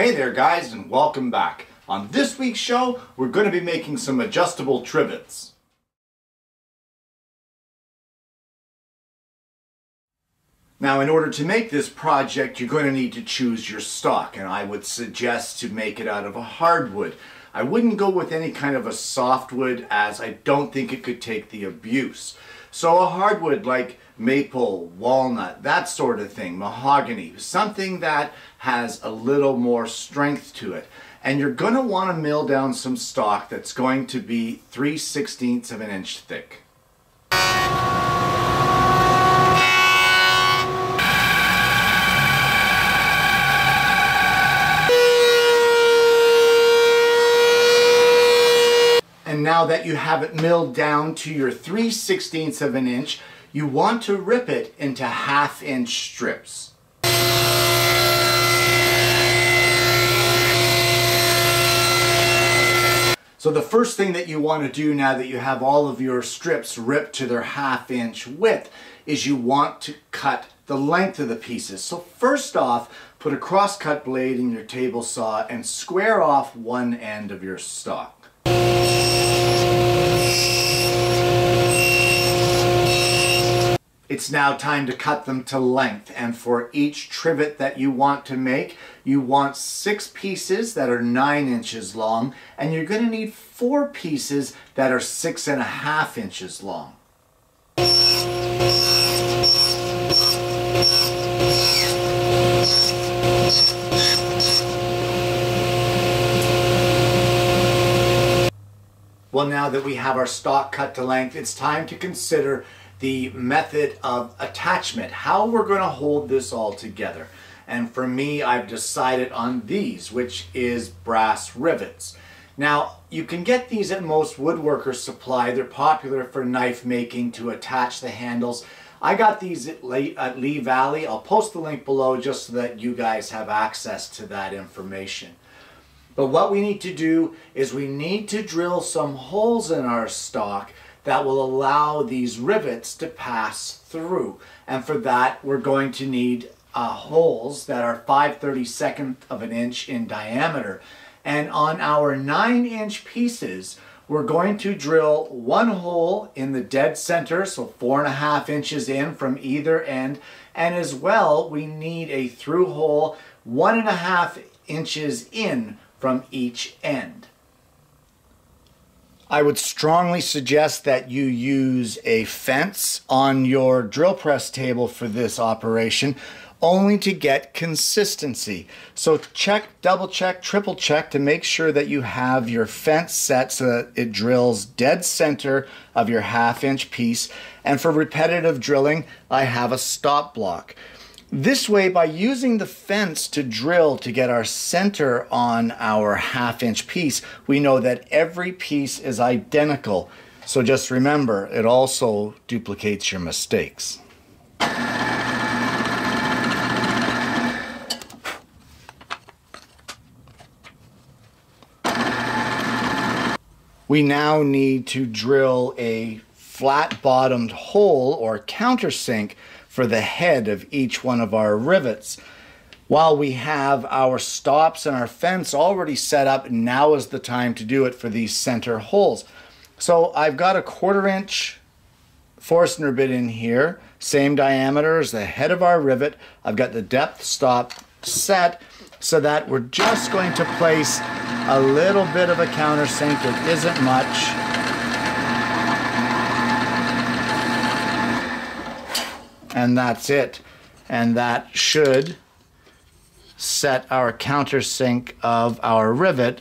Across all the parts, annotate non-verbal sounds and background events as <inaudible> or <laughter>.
hey there guys and welcome back. On this week's show, we're going to be making some adjustable trivets. Now in order to make this project, you're going to need to choose your stock and I would suggest to make it out of a hardwood. I wouldn't go with any kind of a softwood as I don't think it could take the abuse. So a hardwood like maple, walnut, that sort of thing, mahogany, something that has a little more strength to it. And you're going to want to mill down some stock that's going to be 3 16ths of an inch thick. And now that you have it milled down to your 3 16ths of an inch, you want to rip it into half inch strips. So the first thing that you want to do now that you have all of your strips ripped to their half inch width is you want to cut the length of the pieces. So first off, put a crosscut blade in your table saw and square off one end of your stock. It's now time to cut them to length and for each trivet that you want to make you want six pieces that are nine inches long and you're going to need four pieces that are six and a half inches long. Well now that we have our stock cut to length it's time to consider the method of attachment, how we're going to hold this all together. And for me, I've decided on these, which is brass rivets. Now, you can get these at most woodworkers supply. They're popular for knife making to attach the handles. I got these at Lee, at Lee Valley. I'll post the link below just so that you guys have access to that information. But what we need to do is we need to drill some holes in our stock that will allow these rivets to pass through. And for that, we're going to need uh, holes that are 5 32nd of an inch in diameter. And on our 9 inch pieces, we're going to drill one hole in the dead center, so four and a half inches in from either end. And as well, we need a through hole one and a half inches in from each end. I would strongly suggest that you use a fence on your drill press table for this operation only to get consistency. So check, double check, triple check to make sure that you have your fence set so that it drills dead center of your half inch piece. And for repetitive drilling, I have a stop block. This way, by using the fence to drill to get our center on our half inch piece, we know that every piece is identical. So just remember, it also duplicates your mistakes. We now need to drill a flat bottomed hole or countersink for the head of each one of our rivets. While we have our stops and our fence already set up, now is the time to do it for these center holes. So I've got a quarter inch Forstner bit in here, same diameter as the head of our rivet. I've got the depth stop set so that we're just going to place a little bit of a countersink. It isn't much. And that's it. And that should set our countersink of our rivet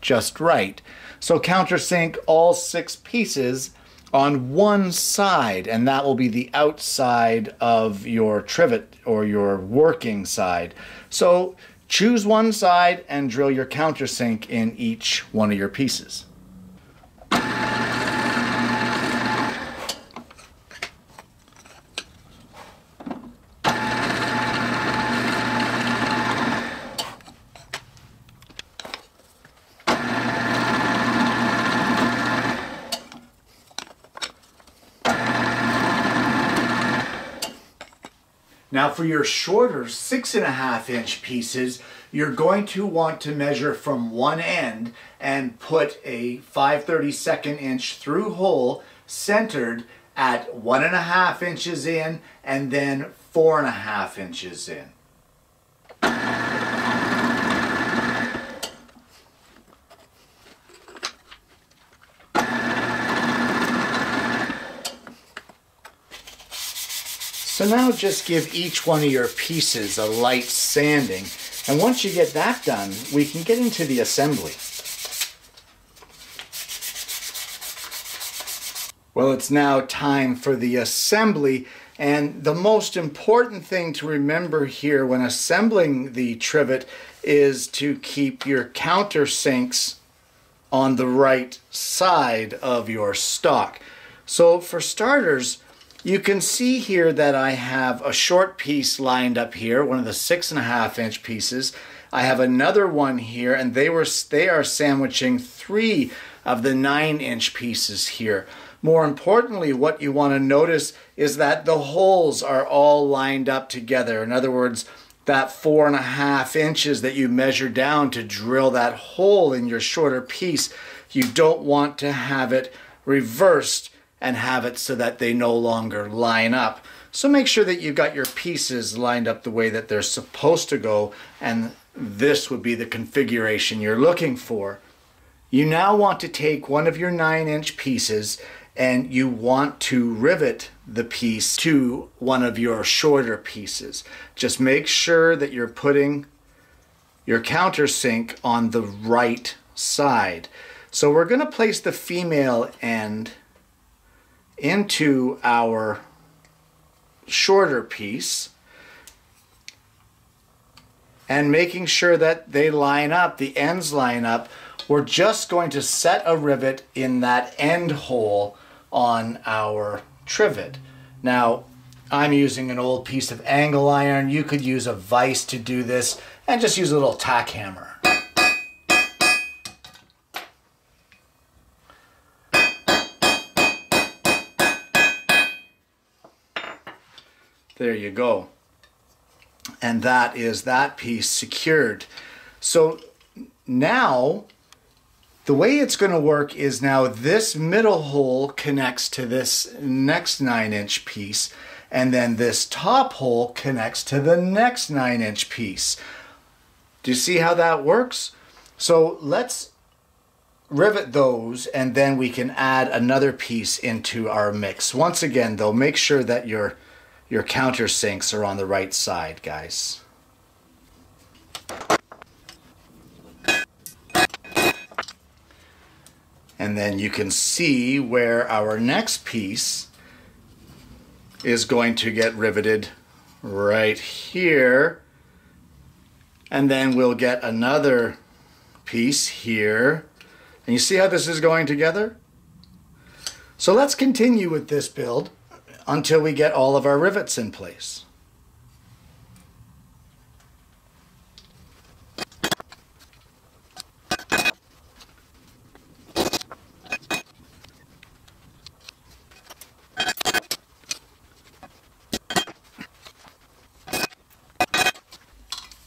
just right. So countersink all six pieces on one side, and that will be the outside of your trivet or your working side. So choose one side and drill your countersink in each one of your pieces. Now for your shorter six and a half inch pieces, you're going to want to measure from one end and put a 5 32nd inch through hole centered at one and a half inches in and then four and a half inches in. So now just give each one of your pieces a light sanding. And once you get that done, we can get into the assembly. Well, it's now time for the assembly. And the most important thing to remember here when assembling the trivet is to keep your countersinks on the right side of your stock. So for starters, you can see here that I have a short piece lined up here, one of the six and a half inch pieces. I have another one here, and they were they are sandwiching three of the nine inch pieces here. More importantly, what you want to notice is that the holes are all lined up together. In other words, that four and a half inches that you measure down to drill that hole in your shorter piece, you don't want to have it reversed and have it so that they no longer line up. So make sure that you've got your pieces lined up the way that they're supposed to go and this would be the configuration you're looking for. You now want to take one of your 9 inch pieces and you want to rivet the piece to one of your shorter pieces. Just make sure that you're putting your countersink on the right side. So we're going to place the female end into our shorter piece and making sure that they line up, the ends line up, we're just going to set a rivet in that end hole on our trivet. Now, I'm using an old piece of angle iron. You could use a vise to do this and just use a little tack hammer. There you go. And that is that piece secured. So now the way it's going to work is now this middle hole connects to this next 9 inch piece and then this top hole connects to the next 9 inch piece. Do you see how that works? So let's rivet those and then we can add another piece into our mix. Once again though, make sure that your, your countersinks are on the right side, guys. And then you can see where our next piece is going to get riveted right here. And then we'll get another piece here. And you see how this is going together? So let's continue with this build until we get all of our rivets in place.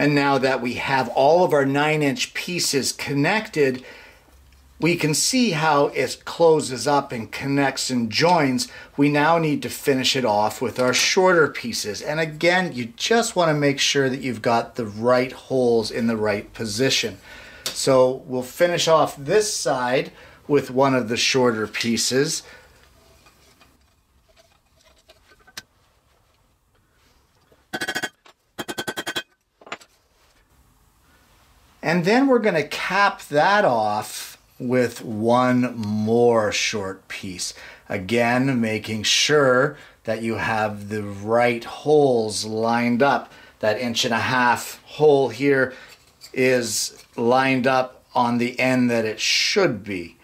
And now that we have all of our 9 inch pieces connected, we can see how it closes up and connects and joins. We now need to finish it off with our shorter pieces. And again, you just want to make sure that you've got the right holes in the right position. So we'll finish off this side with one of the shorter pieces. And then we're going to cap that off with one more short piece. Again, making sure that you have the right holes lined up. That inch and a half hole here is lined up on the end that it should be.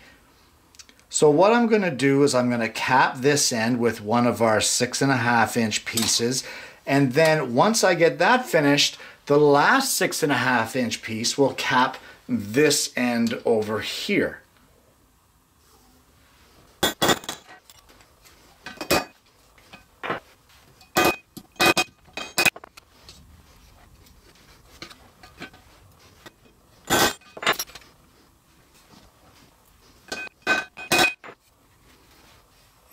So what I'm going to do is I'm going to cap this end with one of our six and a half inch pieces. And then once I get that finished, the last six and a half inch piece will cap this end over here.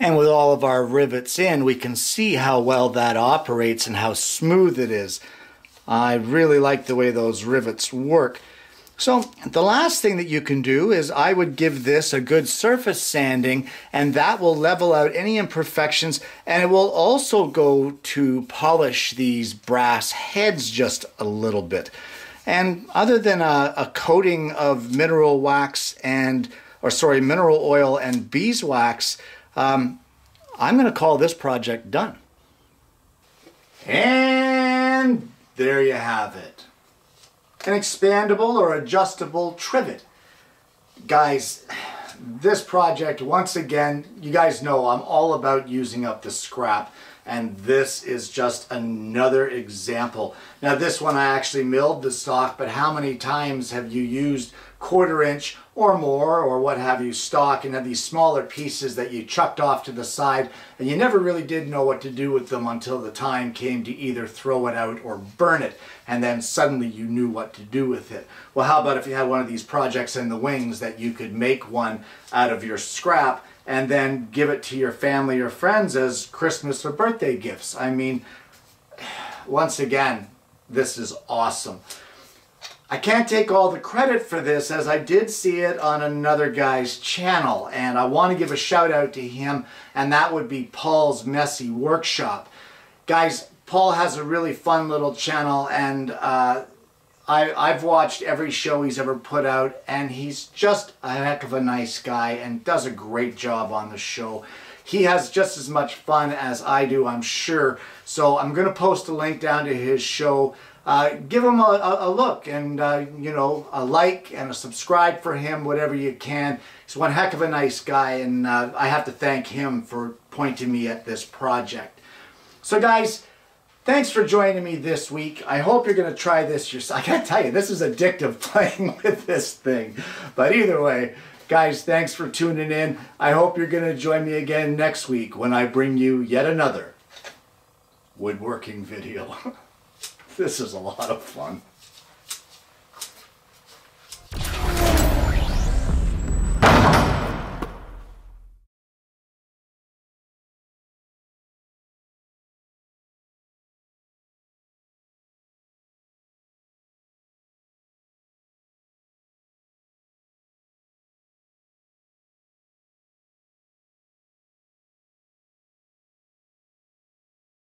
And with all of our rivets in, we can see how well that operates and how smooth it is. I really like the way those rivets work. So the last thing that you can do is I would give this a good surface sanding and that will level out any imperfections and it will also go to polish these brass heads just a little bit. And other than a, a coating of mineral wax and, or sorry, mineral oil and beeswax, um, I'm going to call this project done. And there you have it. An expandable or adjustable trivet. Guys, this project, once again, you guys know I'm all about using up the scrap and this is just another example. Now this one I actually milled the stock, but how many times have you used quarter inch or more or what have you stock and have these smaller pieces that you chucked off to the side and you never really did know what to do with them until the time came to either throw it out or burn it and then suddenly you knew what to do with it. Well how about if you had one of these projects in the wings that you could make one out of your scrap and then give it to your family or friends as Christmas or birthday gifts. I mean, <sighs> once again, this is awesome. I can't take all the credit for this as I did see it on another guy's channel and I want to give a shout out to him and that would be Paul's Messy Workshop. Guys, Paul has a really fun little channel and uh, I, I've watched every show he's ever put out and he's just a heck of a nice guy and does a great job on the show. He has just as much fun as I do, I'm sure. So I'm going to post a link down to his show. Uh, give him a, a look and, uh, you know, a like and a subscribe for him, whatever you can. He's one heck of a nice guy, and uh, I have to thank him for pointing me at this project. So, guys, thanks for joining me this week. I hope you're going to try this yourself. I got to tell you, this is addictive <laughs> playing with this thing. But either way, guys, thanks for tuning in. I hope you're going to join me again next week when I bring you yet another woodworking video. <laughs> This is a lot of fun.